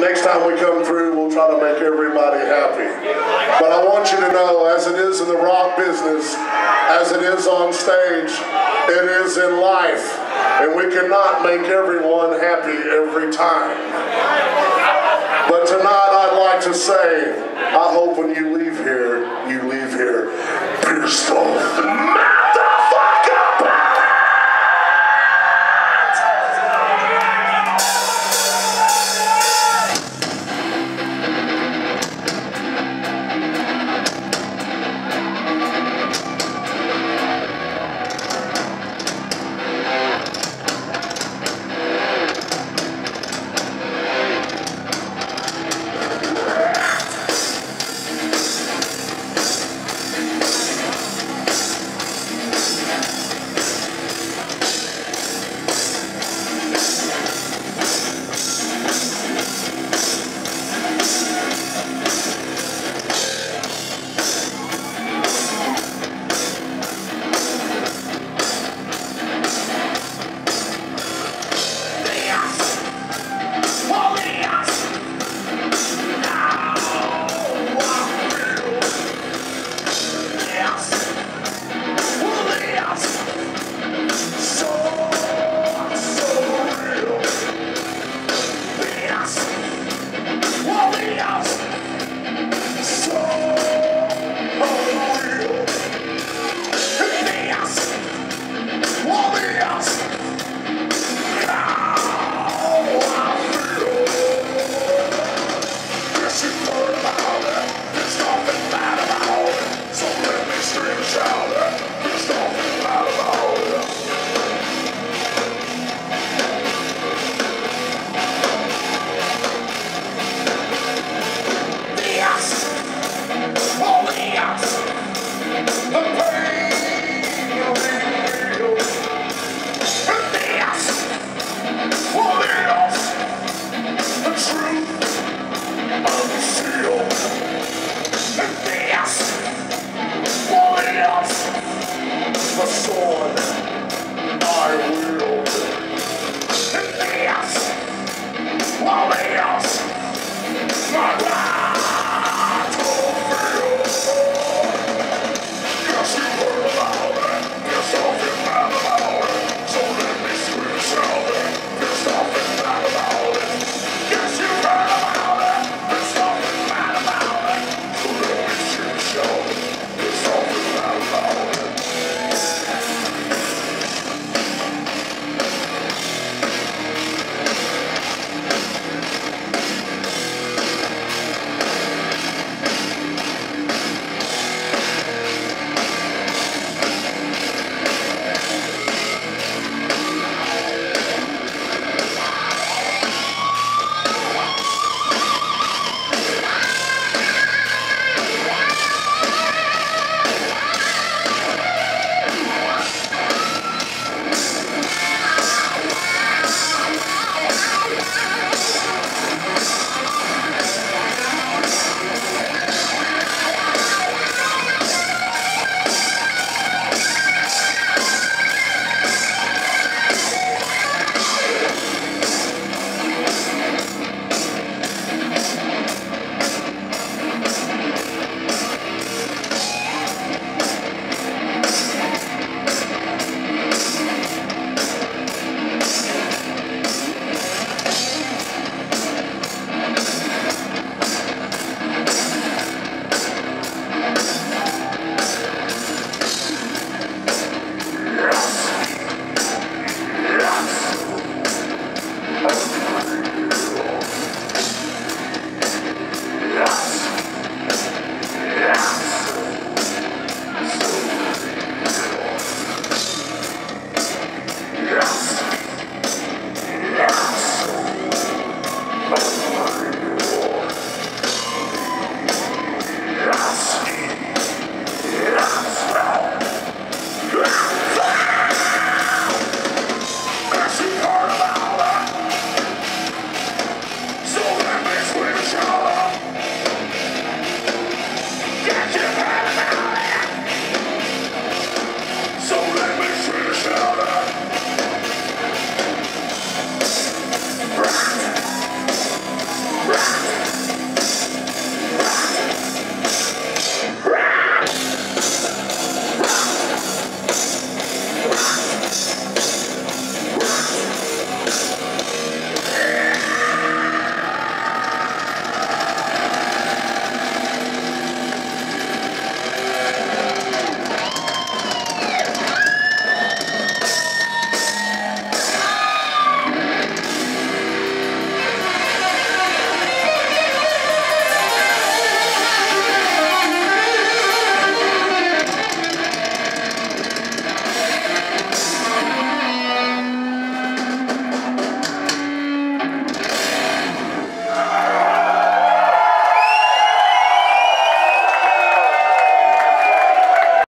Next time we come through, we'll try to make everybody happy. But I want you to know, as it is in the rock business, as it is on stage, it is in life. And we cannot make everyone happy every time. But tonight I'd like to say, I hope when you leave here, Yes.